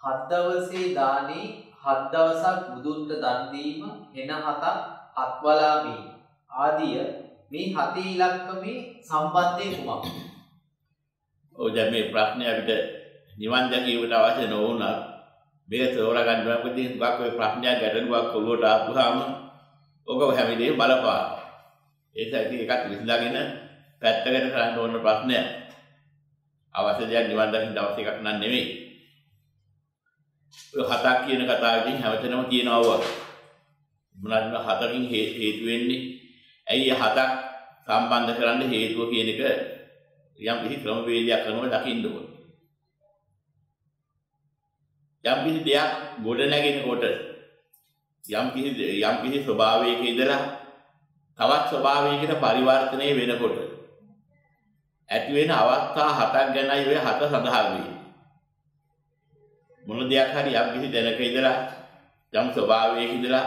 හත් දවසේ දානේ හත් දවසක් බුදුන්ට දන් දීම හෙන හතක් හත්වලා මේ ආදිය මේ හතේ ඉලක්කමේ සම්බන්ධය කුමක්ද? ඔය දැන් මේ ප්‍රශ්නේ අපිට නිවන් දැකීමට අවශ්‍ය නොවුනත් මේක තෝරා ගන්න මොකද හුඟක් ඔය ප්‍රශ්නයක් ගැටලුවක් ඔළුවට ආපුවාම ඔක හැම වෙලේම බලපාන. ඉතින් එකක් විසඳගෙන පැත්තකට කරන්න ඕන ප්‍රශ්නයක්. අවශ්‍ය දෙයක් නිවන් දකින්න අවශ්‍ය එකක් නන් නෙමෙයි. ඔය හතක් කියන කතාවකින් හැමතැනම කියනවා මොනවාද හතකින් හේතු වෙන්නේ? ඇයි හතක් සම්බන්ධ කරන්න හේතුව කියන එක යම් කිසි ක්‍රමවේදයක් කරනවා දකින්න ඕනේ. යම් කිසි දෙයක් ගොඩ නැගෙනකොට යම් කිසි යම් කිසි ස්වභාවයක ඉඳලා තවත් ස්වභාවයකට පරිවර්තනය වෙනකොට ඇති වෙන අවස්ථා හතක් ගැනයි ඔය හත සඳහන් වෙන්නේ. මොන දෙයක් හරි යම් කිසි දැනක ඉඳලා යම් ස්වභාවයක ඉඳලා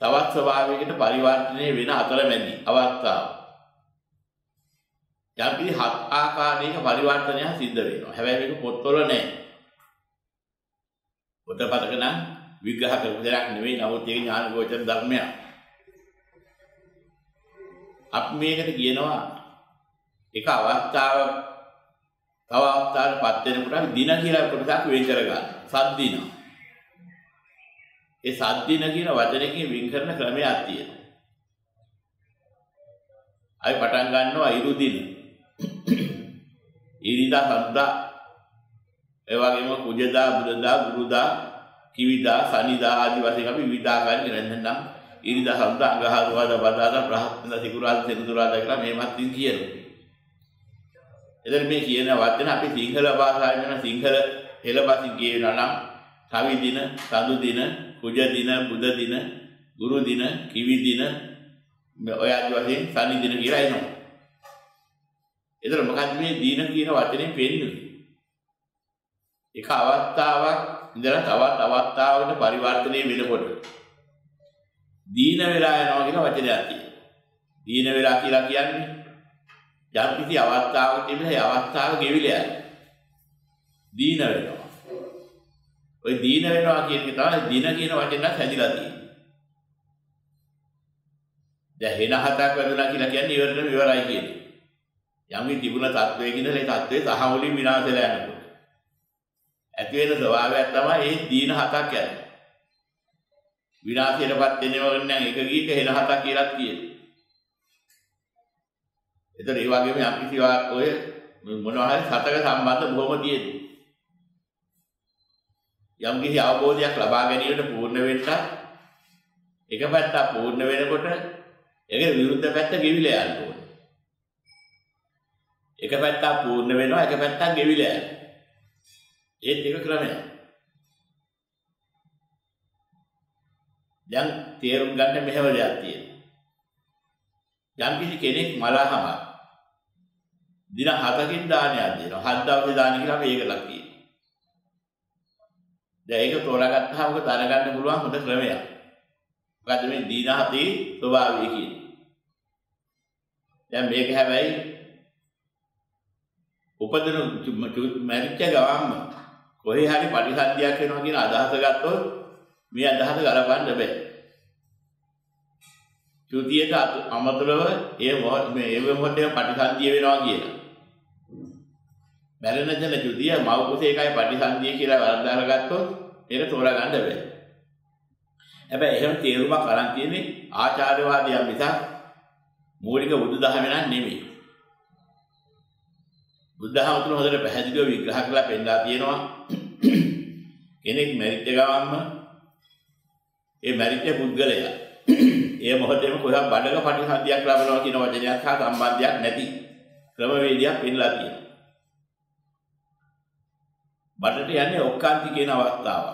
තවත් ස්වභාවයකට පරිවර්තනය වෙන අතරමැදි අවස්ථාව. යම් කිසි හත් ආකාරයක පරිවර්තනයක් සිද්ධ වෙනවා. හැබැයි මේක පොත්වල නැහැ. පොතපතක නම් විග්‍රහ කරපු දෙයක් නෙවෙයි නමුත් ඒක ඥාන ගෝචර ධර්මයක්. අපි මේකට කියනවා එක අවස්ථාවක් තව අවස්ථාවකටපත් වෙනකොට දින කියලා කොටසක් වෙන් කරගන්න. සද්දින. ඒ සද්දින කියන වචනයකින් වෙන් කරන ක්‍රමයක් තියෙනවා. අපි පටන් ගන්නවා ඉරු දින. ඉරිදා සද්දා ඒ වගේම කුජදා බුදදා ගුරුදා කිවිදා සනිදා ආදි වශයෙන් අපි විවිධාකාරයෙන් ගණන් ඉරිදා සද්දා අඟහරුවාදා බදාදා බ්‍රහස්පති සිකුරාදා සෙනසුරාදා කියලා මේවත් කියනවා. එතන මේ කියන වචන අපි සිංහල භාෂාවෙන් වෙන සිංහල හෙළපසින් කියනවා නම් කවි දින, සඳු දින, කුජ දින, බුද දින, ගුරු දින, කිවි දින ඔය ආදි වශයෙන් සනි දින කියලා එනවා. එතන මොකක්ද මේ දින කියන වචනේ පෙන්වන්නේ? එක අවස්ථාවක් ඉඳලා තවත් අවස්ථාවකට පරිවර්තනය වෙනකොට දීන වෙලා යනවා කියන වචනයක් තියෙනවා. දීන වෙලා කියලා කියන්නේ යම් කිසි අවස්ථාවක තිබෙන ඒ අවස්ථාව ගෙවිලා යනවා. දීන වෙනවා. ওই දීන වෙනවා කියන එක තමයි දින කියන වචනයත් හැදිලා තියෙන්නේ. දැන් හෙන හතක් වැදුනා කියලා කියන්නේ ඉවරටම ඉවරයි කියන්නේ. යම් කිසි තිබුණ තත්වයක ඉඳලා ඒ තත්වයේ සහවලින් විනාශ වෙලා යනකොට. ඇති වෙන ස්වභාවයක් තමයි ඒ දීන හතක් යන්නේ. විනාශයටපත් වෙනව නම් එක ගීක හෙන හතක් කියලාත් කියනවා. එතකොට ඒ වගේම යම් කිසි ඔය මොනවා හරි සතක සම්බන්ධ බොහොම තියෙනවා. යම් කිසි අවබෝධයක් ලබා ගැනීමට පූර්ණ වෙන්න එක පැත්තක් පූර්ණ වෙනකොට ඒකේ විරුද්ධ පැත්ත ගෙවිලා යන්න ඕනේ. එක පැත්තක් පූර්ණ වෙනවා එක පැත්තක් ගෙවිලා යනවා. ඒත් එක ක්‍රමයක්. දැන් තේරුම් ගන්න මෙහෙම දෙයක් තියෙනවා. යම් කිසි කෙනෙක් මලහම දින 7කින් දානයක් දෙනවා. හත් දවසේ දාන කියලා අපි ඒක ලක් තියෙනවා. දැන් ඒක තෝරාගත්තාම ඔක දැනගන්න පුළුවන් හොඳ ක්‍රමයක්. මොකද මේ දින හතේ ස්වභාවය කියන්නේ. දැන් මේක හැබැයි උපදින මැරිච්ච ගවම්ම කොහේ හරි පරිසද්ධියක් වෙනවා කියන අදහස ගත්තොත් මේ අදහස ගලපන්න බෑ. චුතියට අමතරව ඒ මේ ඒ මොහොතේ පරිසද්ධිය වෙනවා කියලා. මැරෙන ජන චුතිය මව කුසේ එකයි පරිසන්දිය කියලා වර්ධාර ගත්තොත් ඒක තෝරා ගන්න බැහැ. හැබැයි එහෙම තේරුමක් අරන් තියෙන්නේ ආචාර්යවාදයක් මිසක් මූලික බුදුදහම නන් නෙමෙයි. බුද්ධහම තුන හොඳට පැහැදිලිව විග්‍රහ කරලා පෙන්නලා තියෙනවා. කෙනෙක් මැරිච්ච ගමන්ම ඒ මැරිච්ච පුද්ගලයා ඒ මොහොතේම කොහොම බඩක පරිසන්දියක් ලබනවා කියන වචනයක් හා සම්බන්ධයක් නැති ක්‍රමවේදයක් පෙන්නලා තියෙනවා. බඩට යන්නේ ඔක්කාන්ති කියන අවස්ථාව.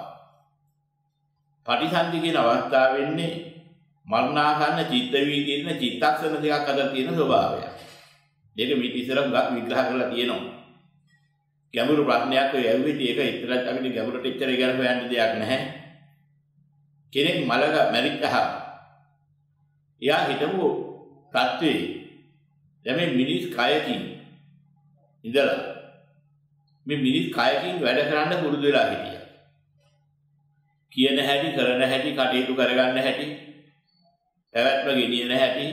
පටිසන්ධි කියන අවස්ථාව වෙන්නේ මරණාසන්න චිත්ත වීදියේ චිත්තක්ෂණ දෙකක් අතර තියෙන ස්වභාවය. මේක මේ ඉස්සරහ ගක් විග්‍රහ කරලා තියෙනවා. ගැඹුරු ප්‍රශ්නයක් ඔය ඇහුවේදී ඒක ඉතරත් අපිට ගැඹුරට ඉතර ඉගෙන හොයන්න දෙයක් නැහැ. කෙනෙක් මලක මැරිච්චහම එයා හිතමු තත්වේ දැන් මේ මිනිස් කයකින් ඉඳලා මේ මිනිස් කයකින් වැඩ කරන්න පුරුදු වෙලා හිටියා. කියන හැටි කරන හැටි කටයුතු කරගන්න හැටි පැවැත්ම ගෙනියන හැටි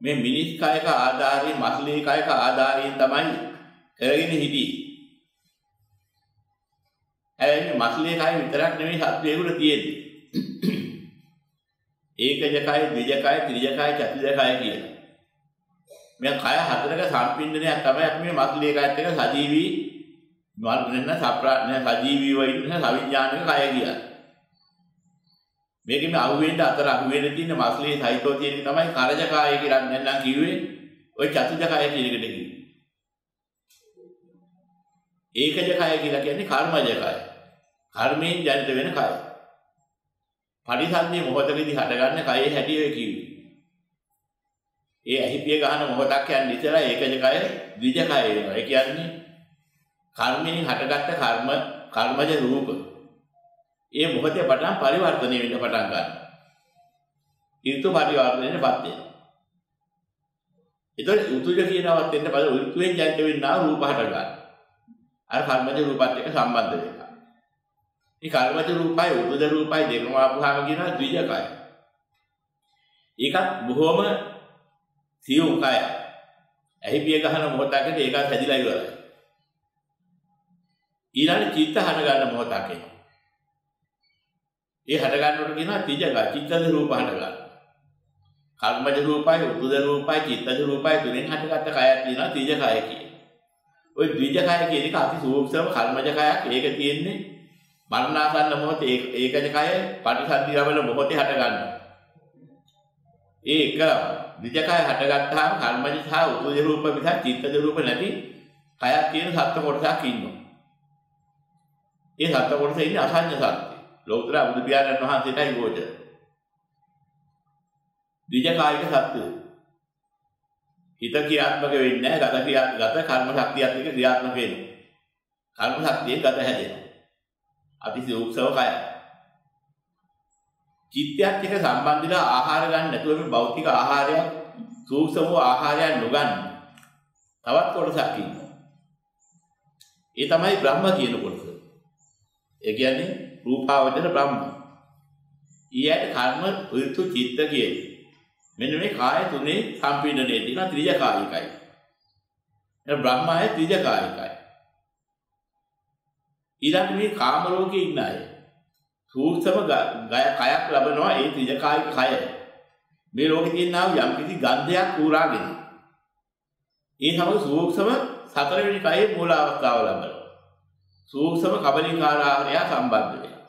මේ මිනිස් කයක ආධාරයෙන් මස්ලේ කයක ආධාරයෙන් තමයි කරගෙන හිටියේ. හැබැයි මස්ලේ කය විතරක් නෙමෙයි සත්වයකට තියෙන්නේ. ඒකජ කය, ද්විජ කය, ත්‍රිජ කය, චතුජ කය කියලා. මේ කය හතරක සම්පින්දනයක් තමයි අපි මේ මස්ලේ කයත් එක්ක සජීවී මල් නැත්නම් සප්‍රාණ සජීවීව ඉන්න සවිඥානික කය කියන්නේ. මේකෙම අහුවෙන්න අතර අහුවෙන්න තියෙන මස්ලේ සහිතව තියෙන තමයි කරජ කාය කියලා නැත්නම් කිව්වේ ওই චතුජ කාය කියන එකට කිව්වේ. ඒකජ කාය කියලා කියන්නේ කර්මජ කාය. කර්මයෙන් ජනිත වෙන කාය. පරිසන්දී මොහොතකදී හටගන්න කයේ හැටි ඔය කිව්වේ. ඒ ඇහිපිය ගන්න මොහොතක් යන ඉතලා ඒකජ කාය ද්විජ කාය වෙනවා. ඒ කියන්නේ කර්මයෙන් හටගත්ත කර්ම කර්මජ රූප ඒ මොහොතේ පටන් පරිවර්තනය වෙන්න පටන් ගන්නවා. ඍතු පරිවර්තනයටපත් වෙනවා. ඒතකොට උතුජ කියනවත් එන්න පස්සේ ඍතුවෙන් ජනිත වෙන්නා රූප හට ගන්නවා. අර කර්මජ රූපات එක්ක සම්බන්ධ වෙනවා. මේ කර්මජ රූපයි උතුජ රූපයි දෙකම ආපුවාම කියනවා ද්විජකය. ඒකත් බොහොම සියුම් කය. ඇහි පිය ගහන මොහොතකට ඒකත් හැදිලා ඉවරයි. ඊළඟ චිත්ත හට ගන්න මොහොතක් එනවා. ඒ හට ගන්නකොට කියනවා තිජක චිත්තද රූප හට ගන්න. කර්මජ රූපයි, උතුද රූපයි, චිත්තජ රූපයි තුනෙන් හටගත්ත කයක් තියෙනවා තිජ කය කියන. ওই ද්විජ කය කියන එක අති සූක්ෂම කර්මජ කයක්. ඒක තියෙන්නේ මරණාසන්න මොහොතේ ඒකජ කය පටිසද්ධි ලැබෙන මොහොතේ හට ගන්නවා. ඒක ද්විජ කය හටගත්තාම කර්මජ සහ උතුද රූප මිස චිත්තජ රූප නැති කයක් තියෙන සත්ත්ව කොටසක් ඉන්නවා. ඒ සත්ත්ව කොටසේ ඉන්නේ අසඤ්ඤ සත්ත්වය. ලෞතර බුදු පියාණන් වහන්සේටයි ගෝචර. ද්විජකායික සත්‍යය. හිත ක්‍රියාත්මක වෙන්නේ නැහැ ගත ක්‍රියා ගත කර්ම ශක්තියත් එක්ක ක්‍රියාත්මක වෙනවා. කර්ම ශක්තියෙන් ගත හැදෙනවා. අති සූක්ෂම කය. චිත්තයත් එක්ක සම්බන්ධලා ආහාර ගන්න නැතුව මේ භෞතික ආහාරයක් සූක්ෂම ආහාරයක් නොගන්න. තවත් කොටසක් ඉන්නවා. ඒ තමයි බ්‍රහ්ම කියන කොටස. ඒ කියන්නේ රූපාවචර බ්‍රහ්ම. ඊයට කර්ම ඍතු චිත්ත කියන්නේ. මෙන්න මේ කාය තුනේ සම්පීඩනයේ තියෙන ත්‍රිජ කායිකයි. ඒ බ්‍රහ්මය ත්‍රිජ කායිකයි. ඊළඟ මේ කාම ලෝකේ ඉන්න අය සූක්ෂම කයක් ලබනවා ඒ ත්‍රිජ කායික කය. මේ ලෝකේ තියෙනා යම් කිසි ගන්ධයක් ඌරාගෙන. ඒ සමග සූක්ෂම සතරවෙනි කයේ මූල අවස්ථාව ලබනවා. සූක්ෂම කබලිකාර ආහාරය සම්බන්ධ වෙනවා.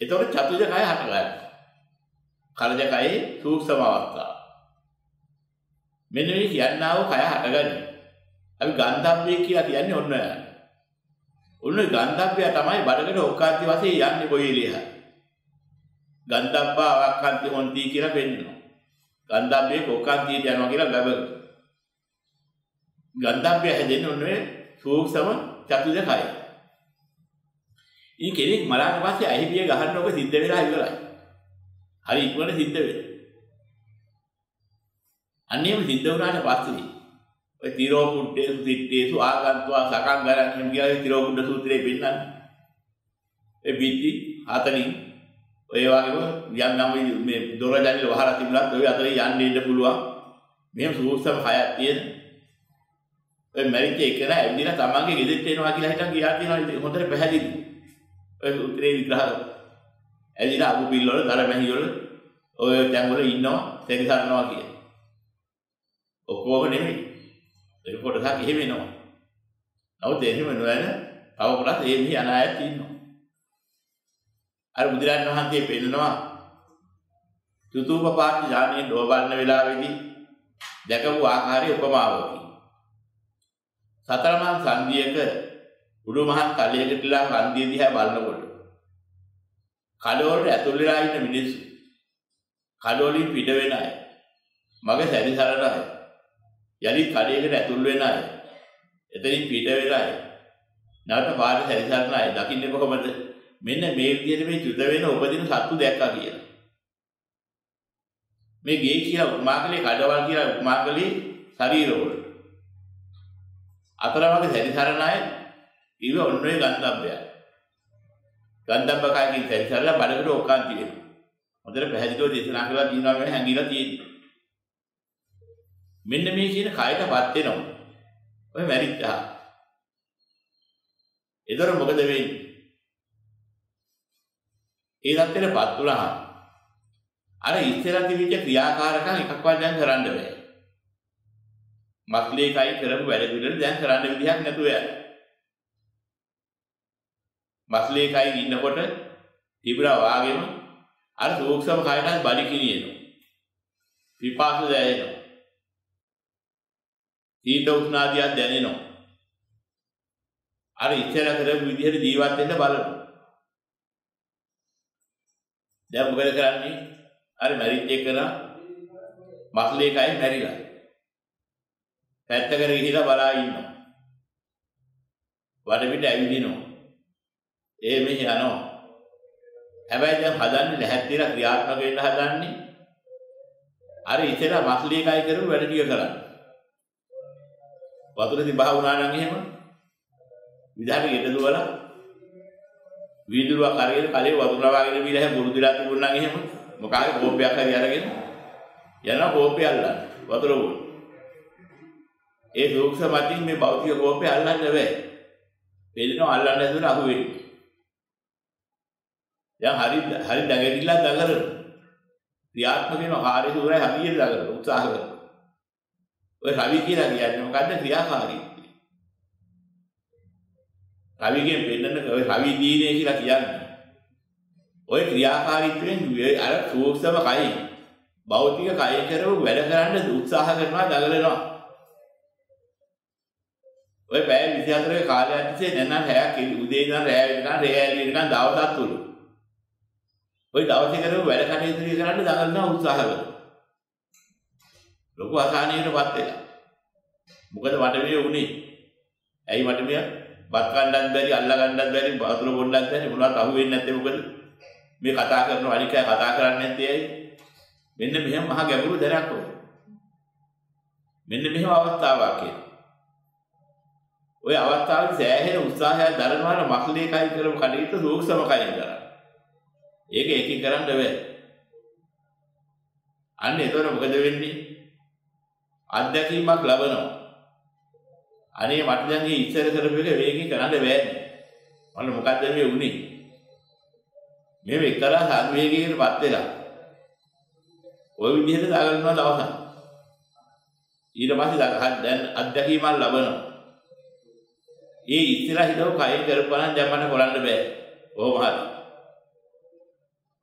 එතකොට චතුජ කය හට ගන්නවා. කලජ කයේ සූක්ෂම අවස්ථාව. මෙන්න මේ කියන්නා වූ කය හටගන්නේ. අපි ගන්ධබ්බේ කියලා කියන්නේ ඔන්න ඔය. ඔන්න ගන්ධබ්බය තමයි බඩකට ඔක්කාන්ති වශයෙන් යන්නේ කොයි එළියහ. ගන්ධබ්බා අවක්කාන්ති හොන්ති කියලා පෙන්නනවා. ගන්ධබ්බේ ඔක්කාන්තියට යනවා කියලා ගබ. ගන්ධබ්බය හැදෙන්නේ ඔන්න ඔය සූක්ෂම චතුජ කයයි. ඊ කෙනෙක් මරාට පස්සේ අහිපිය ගහන්න ඔබ සිද්ධ වෙලා ඉවරයි. හරි ඉක්මනට සිද්ධ වෙනවා. අන්නේම සිද්ධ වුණාට පස්සේ ඔය තිරෝ පුඩ්ඩේසු සිට්ටේසු ආගන්තුවා සකං ගරන් එහෙම කියලා තිරෝ පුඩ්ඩ සූත්‍රයේ පෙන්නන්නේ. ඒ බිත්ති හතරින් ඔය වගේම යම් යම් මේ දොර ජනෙල වහලා තිබුණත් ඔය අතරේ යන්න ඉන්න පුළුවන්. මෙහෙම සූක්ෂම හයක් තියෙන. ඔය මැරිච්ච එක නෑ ඇවිදිනා තමන්ගේ ගෙදෙට්ට එනවා කියලා හිතන් ගියා තියෙනවා හොඳට පැහැදිලි. ඔය උත්‍රේ විග්‍රහ ඇදිලා අබු පිල් වල දර මැහි වල ඔය තැන් වල ඉන්නවා සෙරිසරනවා කිය. ඔක්කොම නෙමෙයි. ඒක කොටසක් එහෙම එනවා. නමුත් එහෙම නොවන තව කොටස් ඒ මෙහි අනායත් ඉන්නවා. අර බුදුරජාණන් වහන්සේ පෙන්නනවා චතුූපපාත ඥානයේ ලෝබන්න වෙලාවේදී දැකපු ආකාරය උපමාවකි. සතරමන් සංධියක උඩු මහත් කලයකටලා හන්දිය දිහා බලනකොට කඩවලට ඇතුල් වෙලා ඉන්න මිනිස්සු කඩවලින් පිට වෙන අය මග සැරිසරන අය යලි කඩේකට ඇතුල් වෙන අය එතනින් පිට වෙන අය නැවත පාර සැරිසරන අය දකින්නේ කොහොමද? මෙන්න මේ විදිහට මේ චුත වෙන උපදින සත්තු දැක්කා කියලා. මේ ගේ කියලා උපමා කළේ කඩවල් කියලා උපමා කළේ ශරීරවල අතරමඟ සැරිසරන අය ඉව ඔන්න ඔය ගන්ධබ්බය. ගන්ධබ්බ කයකින් සැරිසරලා බඩකට ඔක්කාන්ති වෙනවා. හොඳට පැහැදිලිව දේශනා කරලා තියෙනවා මේ හැංගිලා තියෙන්නේ. මෙන්න මේ කියන කයටපත් වෙනවා. ඔය මැරිච්චා. ඒතර මොකද වෙන්නේ? ඒ தත්ත්වෙටපත් වුණා. අර ඉස්සෙල්ලා තිබිච්ච ක්‍රියාකාරකම් එකක්වත් දැන් කරන්න බෑ. මස්ලේකයි කරපු වැඩ පිළිවෙල දැන් කරන්න විදිහක් නැතුව යනවා. මස්ලේකයි ඉන්නකොට තිබුණා වාගේම අර සූක්ෂම කයටත් බඩි කිනියනවා. පිපාසු දැනෙනවා. සීත උෂ්ණ ආදියක් දැනෙනවා. අර ඉස්සර කරපු විදිහට ජීවත් වෙන්න බලනවා. දැන් මොකද කරන්නේ? අර මැරිච් එකලා මස්ලේකයි මැරිලා. පැත්තකට ගිහිලා බලා ඉන්නවා. වටපිට ඇවිදිනවා. ඒ මෙහි යනවා. හැබැයි දැන් හදන්නේ නැහැ කියලා ක්‍රියාත්මක වෙන්න හදන්නේ. අර ඉතලා මස්ලියකයි කරපු වැඩ ටික කරන්නේ. වතුර තිබහා වුණා නම් එහෙම විදහාට ගෙට දුවලා වීදුරුවක් අරගෙන කලේ වතුර වගේ බීලා හැම බුරුදිලා තිබුණා නම් එහෙම මොකාගේ කෝප්පයක් හරි අරගෙන යනවා කෝප්පය අල්ලන්න වතුර බොන්න. ඒ සූක්ෂම මතින් මේ භෞතික කෝපය අල්ලන්න බෑ. පෙළෙනවා අල්ලන්න හැදුවට අහු වෙන්නේ. දැන් හරි හරි දඟලිලා දඟලන. ක්‍රියාත්මක වෙන කාර්ය සූරය හරියට දඟලන උත්සාහ කරනවා. ඔය රවි කියලා කියන්නේ මොකද්ද ක්‍රියාකාරීත්වය. රවිගෙන් පෙන්නන ඔය රවි දීනේ කියලා කියන්නේ. ඔය ක්‍රියාකාරීත්වයෙන් අර සූක්ෂම කයි භෞතික කය කරව වැඩ කරන්න උත්සාහ කරනවා දඟලනවා. ඔය පැය 24 කාලයක් තිස්සේ නැත්නම් හැයක් උදේ ඉඳන් රැය වෙනකන් රැය ඇලි වෙනකන් දවසක් තුරු. ওই දවසේ කරපු වැඩ කටයුතු කරන්න දඟලන උත්සාහ කරනවා. ලොකු අසහනයකටපත් වෙලා. මොකද මට මේ වුනේ? ඇයි මට මේ බත් කන්නත් බැරි, අල්ල ගන්නත් බැරි, වතුර බොන්නත් බැරි මොනවත් අහුවෙන්නේ නැත්තේ මොකද? මේ කතා කරන අනිකයි කතා කරන්නේ නැත්තේ ඇයි? මෙන්න මෙහෙම මහා ගැඹුරු දැනක් ඔය. මෙන්න මෙහෙම අවස්ථාවක් කියලා. ওই අවස්ථාවේ සෑහෙන උත්සාහයක් දරනවාට මක්ලේකයි කරපු කටයුතු සූක්ෂම කයින් කරා. ඒක එකකින් කරන්න බෑ. අන්න එතකොට මොකද වෙන්නේ? අත්දැකීමක් ලබනවා. අනේ මට දැන් මේ ඉස්සර කරපු එක වේගෙන් කරන්න බෑනේ. මම මොකද්ද මේ උනේ? මේ එක්තරා සංවේගයකටපත් වෙලා. ওই විදිහට දාගන්නවා දවසක්. ඊට පස්සේ දැන් අත්දැකීමක් ලබනවා. ඒ ඉස්සරහ හිටව කය කරපුවා නම් දැන් මට කරන්න බෑ. ඕම හරි.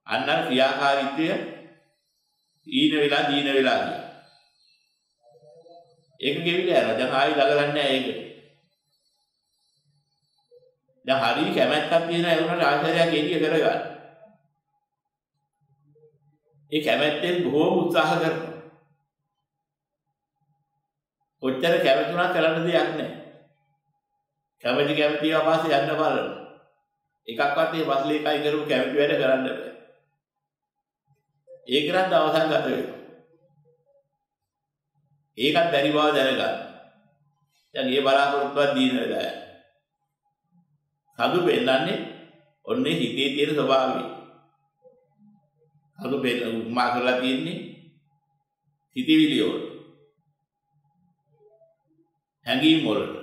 අන්න ක්‍රියාකාරීත්වය ඊන වෙලා දීන වෙලා ගියා. ඒක ගෙවිලා යනවා. දැන් ආයි ළඟලන්නේ නැහැ ඒක. දැන් හරිය කැමැත්තක් තියෙන ඒ උනට ආශ්‍රයයක් එළිය කරගන්න. ඒ කැමැත්තෙන් බොහෝම උත්සාහ කරනවා. ඔච්චර කැමතුණා කරන්න දෙයක් නැහැ. කැමැති කැමැති ආපාසේ යන්න බලන්න. එකක්වත් මේ පස්ලේ එකයි කරපු කැමැති වැඩ කරන්න බෑ. ඒක නම් අවසන් ගත වෙනවා. ඒකත් බැරි බව දැනගන්න. දැන් මේ බලාපොරොත්තුවක් දීන වෙලාව. සතු පෙන්නන්නේ ඔන්නේ හිතේ තියෙන ස්වභාවය. සතු පෙන්න උමා කරලා තියෙන්නේ හිතවිලි වල. හැඟීම් වලට.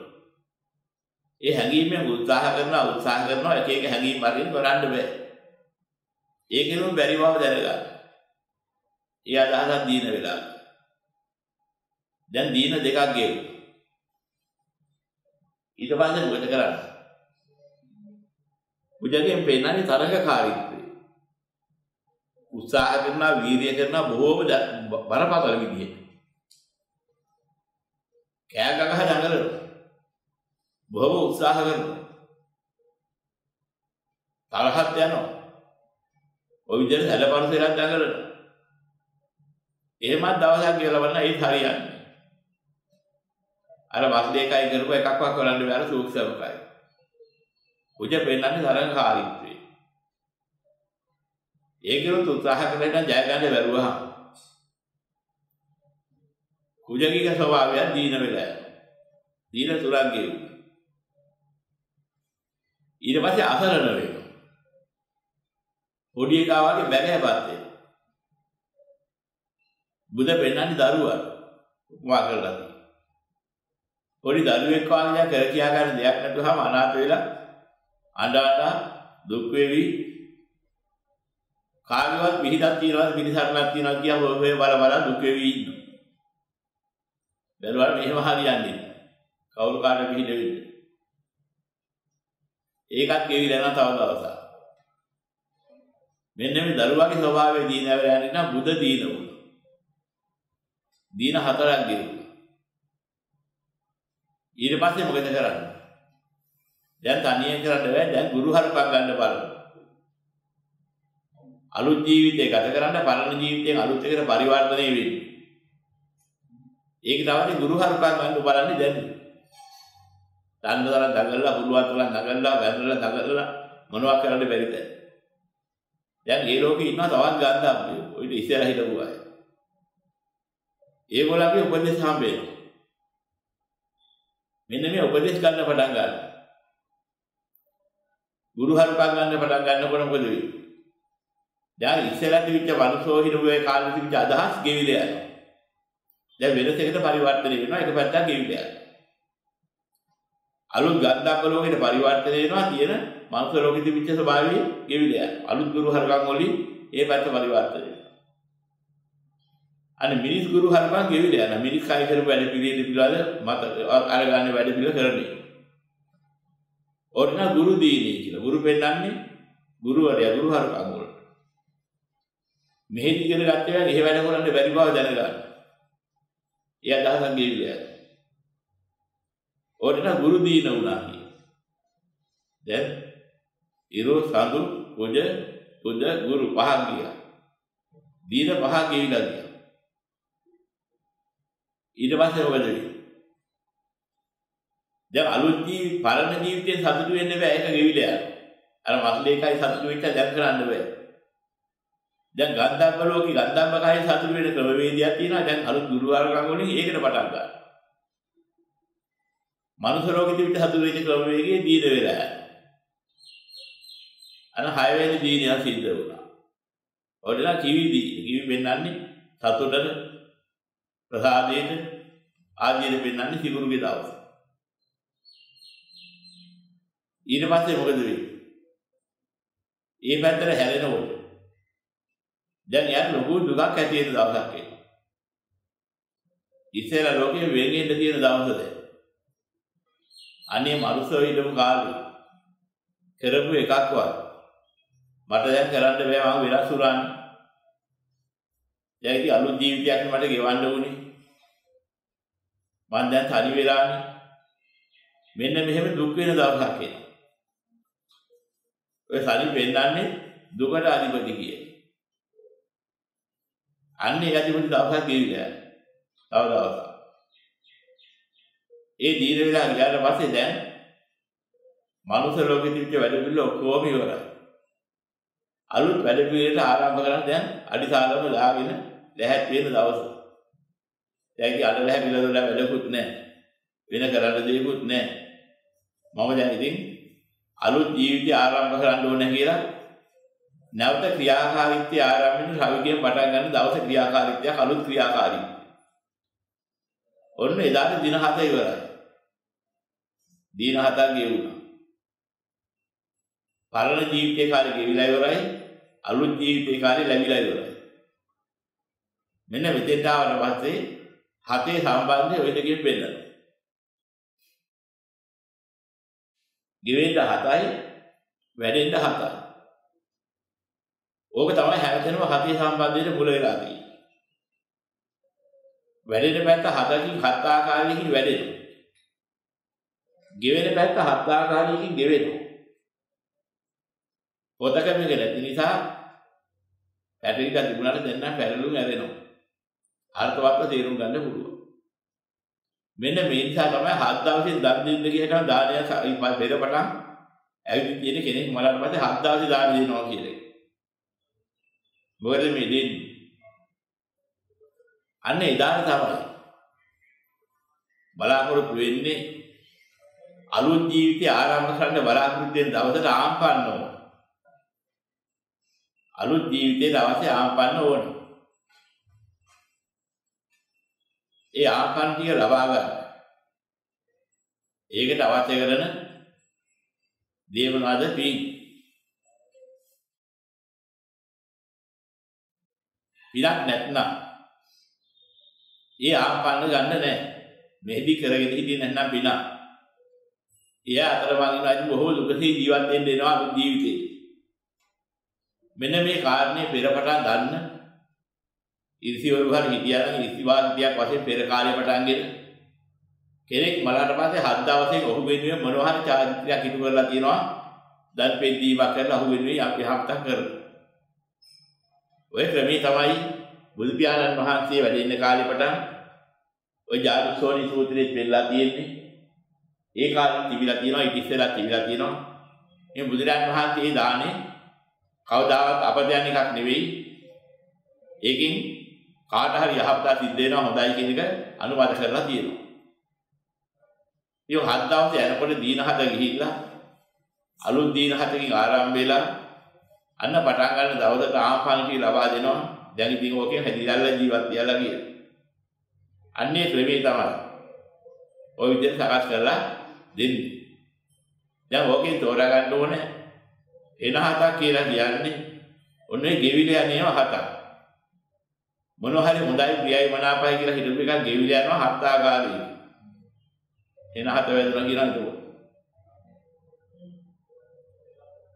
ඒ හැඟීමෙන් උත්සාහ කරනවා උත්සාහ කරනවා එක එක හැඟීම් අරින් කරන්න බෑ. ඒකෙනුම බැරි බව දැනගන්න. ඒ අදහසක් දීන වෙලාව. දැන් දීන දෙකක් ගෙවු. ඊට පස්සේ මොකද කරන්නේ? උජගෙන් පෙන්නන්නේ තරඟකාරීත්වය. උත්සාහ කරනවා වීර්ය කරනවා බොහෝම බරපතල විදිහට. කෑ ගගහ දඟලනවා. බොහොම උත්සාහ කරනවා. තරහත් යනවා. ඔය විදිහට හැලපරසෙලක් දඟලනවා. එහෙමත් දවසක් කියලා බලන්න ඒත් හරියන්නේ. අර බස් දෙකයි කරපු එකක්වත් කරන්න බැහැ අර සූක්ෂමකයි. උජ පෙන්නන්නේ තරංගකාරීත්වය. ඒකෙනුත් උත්සාහ කරලා නම් ජය ගන්න බැරුවහම. කුජගීක ස්වභාවය දීන වෙලා. දීන තුරක් ගෙවුවා. ඊට පස්සේ අසරණ වෙනවා. පොඩි එකා වගේ බැගෑපත් වෙනවා. බුද පෙන්නන්නේ දරුවා උපමා කරලා තියෙනවා. පොඩි දරුවෙක් වගේ කර කියා ගන්න දෙයක් නැතුවම අනාථ වෙලා අඬ අඬ දුක් වෙවි කාගේවත් පිහිටක් තියනවාද පිළිසරණක් තියනවාද කියලා ඔය ඔය බල බල දුක් වෙවි ඉන්නවා. බැලුවාට මෙහෙම හරියන්නේ නැහැ. කවුරු කාට පිහිට වෙන්නේ. ඒකත් ගෙවිලා යනවා තව දවසක්. මෙන්න මේ දරුවාගේ ස්වභාවය දීනවරයන් නම් බුද දීන වුණා. දීන හතරක් ගෙවුවා. ඊට පස්සේ මොකද කරන්නේ? දැන් තනියෙන් කරන්න බෑ. දැන් ගුරු හරුපක් ගන්න බලන්න. අලුත් ජීවිතේ ගත කරන්න පරණ ජීවිතයෙන් අලුත් එකට පරිවර්තනය වෙන්නේ. ඒක තමයි ගුරු හරුපක් ගන්න බලන්නේ දැන්. තන්නතරන් දඟලලා පුළුවන් තරම් දඟලලා වැඳලා දඟලලා මොනවක් කරන්න බැරිද? දැන් මේ ලෝකේ ඉන්නවා තවත් ගන්ධබ්බයෝ. ඔය ඉස්සර හිටපු අය. ඒගොල්ලන්ගේ උපදේශ හම්බෙනවා. මෙන්න මේ උපදේශ ගන්න පටන් ගන්න. ගුරු හරුපක් ගන්න පටන් ගන්නකොට මොකද වෙන්නේ? දැන් ඉස්සෙල්ලා තිබිච්ච වනුසෝ හිටපු ඒ කාලේ තිබිච්ච අදහස් ගෙවිලා යනවා. දැන් වෙනසකට පරිවර්තනය වෙනවා එක පැත්තක් ගෙවිලා යනවා. අලුත් ගන්ධබ්බ ලෝකෙට පරිවර්තනය වෙනවා තියෙන මනුස්ස ලෝකෙ තිබිච්ච ස්වභාවය ගෙවිලා යනවා. අලුත් ගුරු හරුකම් වලින් ඒ පැත්ත පරිවර්තනය වෙනවා. අනේ මිනිස් ගුරු හරුකම් ගෙවිලා යනවා. මිනිස් කය කරපු වැඩ පිළිවෙල පිළිවෙල මත අරගන්න වැඩ පිළිවෙල කරන්නේ. ඔන්න ගුරු දීනේ කියලා. ගුරු පෙන්නන්නේ ගුරුවරයා ගුරු හරුකම් වල. මෙහෙදි ඉගෙන ගත්ත වෙලාව එහෙ වැඩ කරන්න බැරි බව දැනගන්න. ඒ අදහසක් ගෙවිලා යනවා. ඔන්න ගුරු දීන වුණා කිය. දැන් ඉරෝ සඳු පුජ පුජ ගුරු පහක් ගියා. දීන පහක් ගෙවිලා ගියා. ඊට පස්සේ මොකද වෙන්නේ? දැන් අලුත් ජීවි පරණ ජීවිතයෙන් සතුටු වෙන්න බෑ ඒක ගෙවිලා යනවා. අර මස්ලේකයි සතුටු වෙච්ච දැන් කරන්න බෑ. දැන් ගන්ධබ්බ ලෝකේ ගන්ධබ්බ කයි සතුටු වෙන ක්‍රමවේදයක් තියෙනවා. දැන් අලුත් ගුරු ආරකම් වලින් ඒකට පටන් ගන්නවා. මනුෂ්‍ය ලෝකෙ තිබිට සතුටු වෙච්ච ක්‍රමවේගයේ දීන වෙලා යනවා. අන හයවෙනි දීනිය සිද්ධ වුණා. ඔයදලා කිවි දී කිවි පෙන්වන්නේ සතුටට ප්‍රසාදයට ආදීන පෙන්වන්නේ සිගුරුගේ දවස. ඊට පස්සේ මොකද වෙන්නේ? ඒ පැත්තට හැරෙනකොට දැන් යාර ලොකු දුකක් ඇති වෙන දවසක් එනවා. ඉස්සෙල්ලා ලෝකේ වේගෙන්න තියෙන දවසද? අනේ මනුස්සයෝ හිටපු කාලේ කරපු එකක්වත් මට දැන් කරන්න බෑ මම වෙනස් වුණානේ. දැන් ඉතින් අලුත් ජීවිතයක් මට ගෙවන්න ඕනේ. මං දැන් තනි වෙලානේ. මෙන්න මෙහෙම දුක් වෙන දවසක් එනවා. ඔය සනි පෙන්නන්නේ දුකට අධිපති කියේ. අන්න ඒ අධිපති දවසක් ගෙවිලා තව දවසක්. ඒ දීන වෙලා ගියාට පස්සේ දැන් මනුස්ස ලෝකෙ තිබිච්ච වැඩ පිළිවෙල ඔක්කොම ඉවරයි. අලුත් වැඩ පිළිවෙලට ආරම්භ කරන්න දැන් අඩිසාලම දාගෙන දැහැත් වෙන දවස. දැන් කි අඩ නැහැ පිළිවෙල වැඩකුත් නැහැ. වෙන කරන්න දෙයක්වත් නැහැ. මම දැන් ඉතින් අලුත් ජීවිතය ආරම්භ කරන්න ඕනේ කියලා නැවත ක්‍රියාකාරීත්වය ආරම්භ වෙන රවිගෙන් පටන් ගන්න දවස ක්‍රියාකාරීත්වයක් අලුත් ක්‍රියාකාරී. ඔන්න එදාට දින 7 ඉවරයි. දින 7ක් ගෙවුණා. පරණ ජීවිතේ කාලේ ගෙවිලා ඉවරයි. අලුත් ජීවිතේ කාලේ ලැබිලා ඉවරයි. මෙන්න මෙතෙන්ට ආවට පස්සේ හතේ සම්බන්ධය ඔය දෙකෙන් පෙන්නනවා. ගෙවෙන්න 7යි වැඩෙන්න 7යි. ඕක තමයි හැමතැනම හතේ සම්බන්ධයට මුල වෙලා තියෙන්නේ. වැඩෙන පැත්ත හතකින් හත් ආකාරයකින් වැඩෙනවා. ගෙවෙන පැත්ත හත් ආකාරයකින් ගෙවෙනවා. පොතක මේක නැති නිසා පැටලික තිබුණාට දෙන්න පැරළුම් ඇරෙනවා. අර්ථවත්ව තේරුම් ගන්න පුළුවන්. මෙන්න මේ නිසා තමයි හත් දවසින් දන් දෙන්න කියනවා දානය පෙරපටන් ඇවිත් තියෙන කෙනෙක් මලට පස්සේ හත් දවසේ දාන දෙනවා කියලා. මොකද මේ දෙන්නේ? අන්න එදාට තමයි බලාපොරොත්තු වෙන්නේ අලුත් ජීවිතය ආරම්භ කරන්න බලාපොරොත්තු වෙන දවසට ආම්පන්න ඕන. අලුත් ජීවිතේ දවසේ ආම්පන්න ඕන. ඒ ආම්පන්න ටික ලබා ගන්න. ඒකට අවශ්‍ය කරන දේ මොනවද? පින්. පිනක් නැත්නම් ඒ ආම්පන්න ගන්න නැහැ. මෙහෙදි කරගෙන හිටියේ නැත්නම් පිනක්. එයා අතරමං ඉන්න බොහෝ දුකසේ ජීවත් වෙන්න එනවා ජීවිතේ. මෙන්න මේ කාරණේ පෙරපටන් ගන්න ඉරිසිවරු හරි හිටියා නම් ඉරිසිවාදියක් වශයෙන් පෙර කාලේ පටන්ගෙන කෙනෙක් මලකට පස්සේ හත් දවසෙන් ඔහු වෙනුවෙන් මොනවා හරි චාරිත්‍රයක් ඉටු කරලා තියෙනවා. දන් පෙද්දීමක් කරලා ඔහු වෙනුවෙන් අපි හම්තක් කරනවා. ඔය ක්‍රමී තමයි බුදු පියාණන් වහන්සේ වැඩ ඉන්න කාලේ පටන් ඔය ජානුසෝනි සූත්‍රයේ පෙන්නලා තියෙන්නේ. ඒ කාලේ තිබිලා තියෙනවා ඊට ඉස්සෙල්ලා තිබිලා තියෙනවා. මේ බුදුරජාණන් වහන්සේ දානේ කවදාවත් අපදයන් එකක් නෙවෙයි. ඒකෙන් කාට හරි යහපත සිද්ධ වෙනවා හොඳයි කියන එක අනුමත කරලා තියෙනවා. ඒ හත් දවසේ යනකොට දීන හත ගිහිල්ලා අලුත් දීන හතකින් ආරම්භ වෙලා අන්න පටන් ගන්න දවසට ආහාර කී ලබා දෙනවා. දැන් ඉතින් ඕකෙන් හැදිලා ජීවත් වෙලා කියලා. අන්නේ ක්‍රමේ තමයි. ওই විදිහට සකස් කරලා දෙන්නේ. දැන් ඕකෙන් තෝරා ගන්න ඕනේ එන හතක් කියලා කියන්නේ ඔන්නේ ගෙවිල යනවා හතක්. මොන හරි හොඳයි ප්‍රියයි මනාපයි කියලා හිතපු එකක් ගෙවිල යනවා හත් ආකාරයකින්. එන හත වැදුනා කියලා හිතුවා.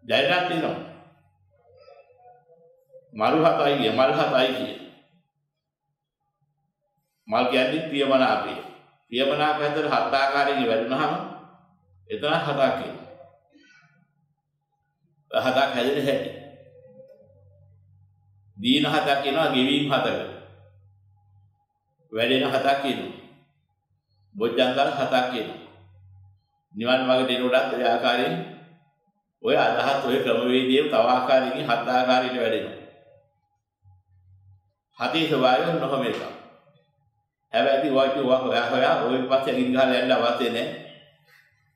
ජයරත් වෙනවා. මල් හතයි කිය මල් හතයි කිය. මල් කියන්නේ ප්‍රියමනාපය. ප්‍රියමනාප හැතර හත් ආකාරයෙන් වැඩුණාම එතන හතක් එනවා. හතක් හැදෙන හැටි. දීන හතක් එනවා ගෙවීම් හතක. වැඩෙන හතක් එනවා. බොජ්ජංගල හතක් එනවා. නිවන් මාර්ග දෙනකොටත් ඒ ආකාරයෙන් ඔය අදහස් ඔය ක්‍රමවේදයේ තව ආකාරයකින් හත් ආකාරයකට වැඩෙනවා. හතේ ස්වභාවය නොහොම එකක්. හැබැයි වාක්‍ය වාක් හොයා හොයා ওই පස්සේ ගින් ගහලා යන්න අවශ්‍ය නැහැ.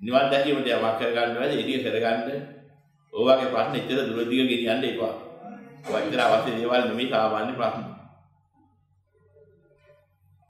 නිවන් දැකීමට යමක් කරගන්න බැහැ ඉතින් කරගන්න. ඕවාගේ ප්‍රශ්න එච්චර දුර දිග ගෙනියන්න එපා. ඔය ඉතර අවශ්‍ය දේවල් නෙමෙයි සාමාන්‍ය ප්‍රශ්න.